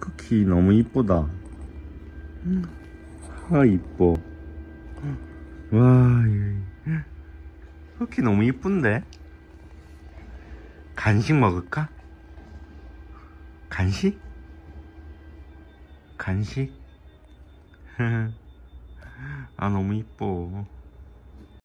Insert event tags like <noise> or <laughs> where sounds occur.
쿠키 너무 이쁘다. 아, 이뻐. 와 쿠키 너무 이쁜데? 간식 먹을까? 간식? 간식? <laughs> 아, 너무 이뻐.